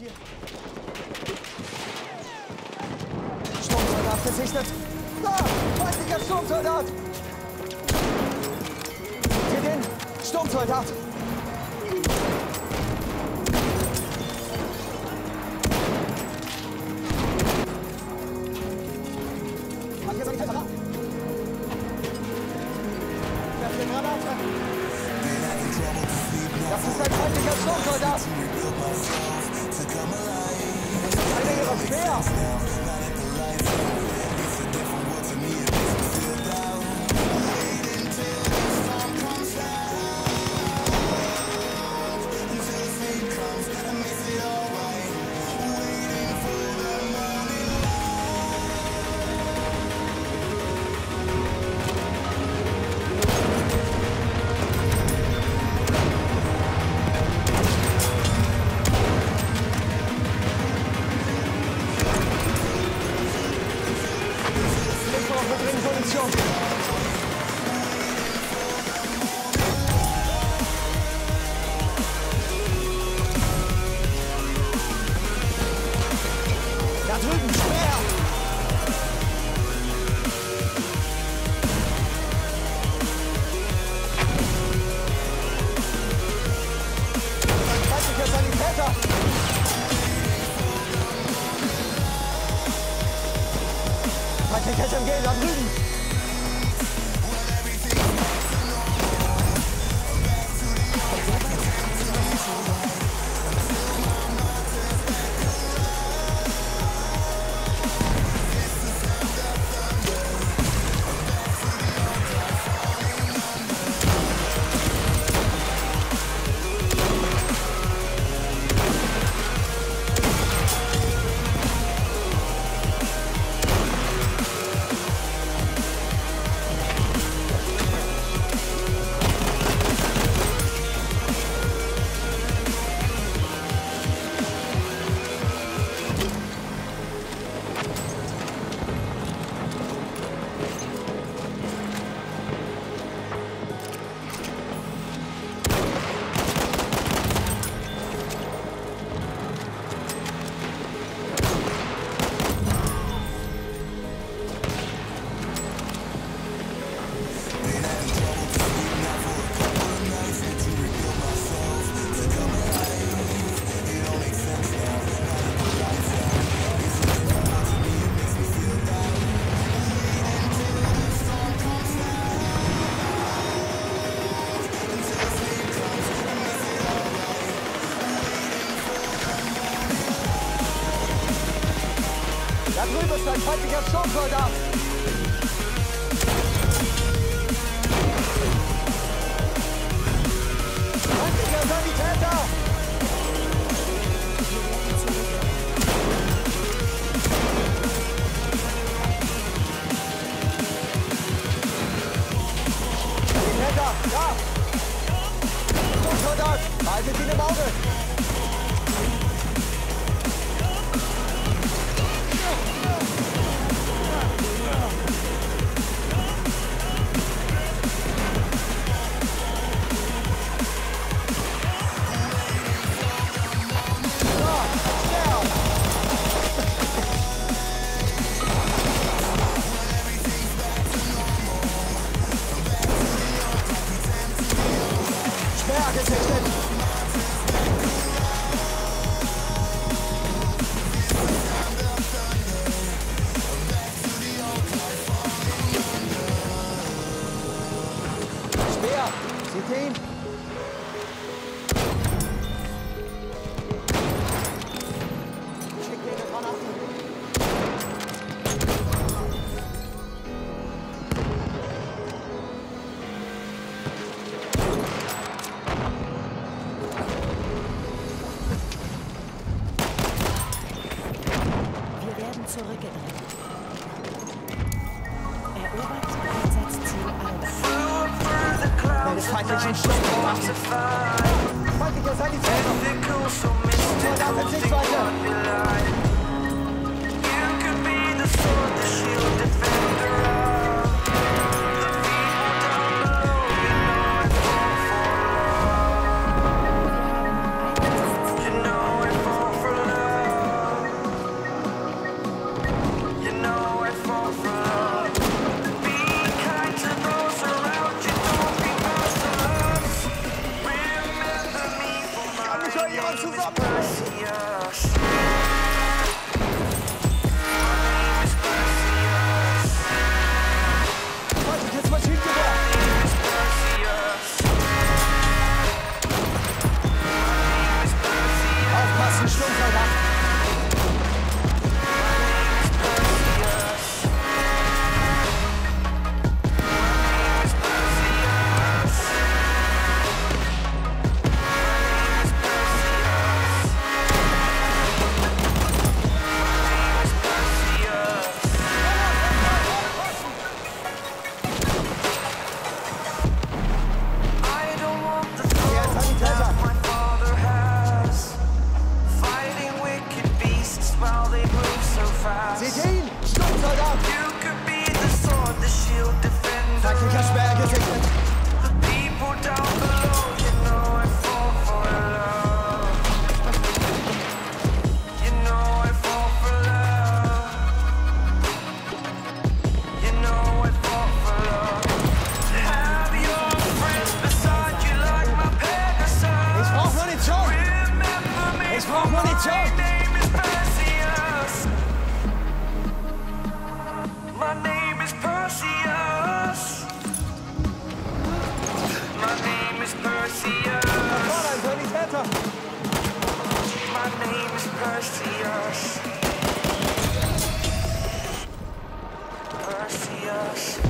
Hier. Sturmsoldat gesichtet. Da! Feindlicher Sturmsoldat! Hier den Sturmsoldat! house now. Sturmsoldat! Feindlicher Sanitäter! Sanitäter, da! Sturmsoldat, behaltet ihn im Auge! Zurückgedrängt. Erobert Einsatzziel Alba. Meine feindlichen Sturmsoldaten! Feindlicher Sanitäter! Soldat in Sichtweite! Yes. Perseus. My name is Perseus. Perseus.